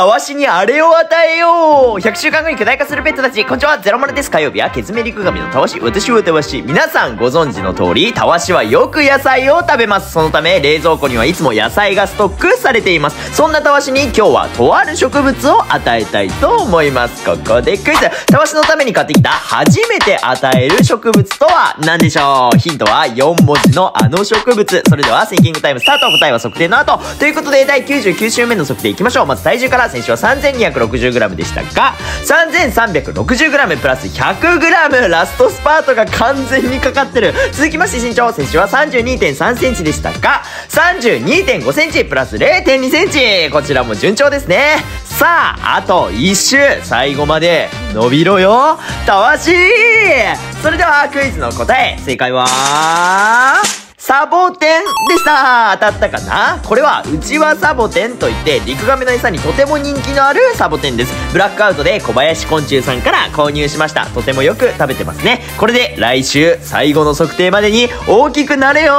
たわしにあれを与えよう !100 週間後に巨大化するペットたち、こんにちは、ゼロマルです。火曜日はケツメリクガミのたわし、私はたわし。皆さんご存知の通り、たわしはよく野菜を食べます。そのため、冷蔵庫にはいつも野菜がストックされています。そんなたわしに今日はとある植物を与えたいと思います。ここでクイズたわしのために買ってきた初めて与える植物とは何でしょう？ヒントは4文字のあの植物。それでは、シンキングタイムスタート答えは測定の後。ということで、第99週目の測定いきましょう。まず体重から先週は 3260g でしたが、3360g プラス 100g ラストスパートが完全にかかってる。続きまして身長、先週は 32.3cm でしたが、32.5cm プラス 0.2cm。こちらも順調ですね。さあ、あと1周、最後まで伸びろよ、たわしそれではクイズの答え、正解は、サボテンでした当たったかな？これは、うちはサボテンといって、リクガメの餌にとても人気のあるサボテンです。ブラックアウトで小林昆虫さんから購入しました。とてもよく食べてますね。これで来週、最後の測定までに大きくなれよ